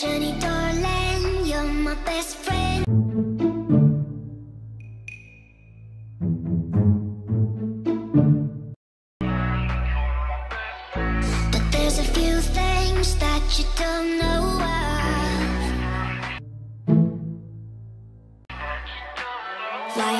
Jenny darling, you're my best friend. But there's a few things that you don't know of. Why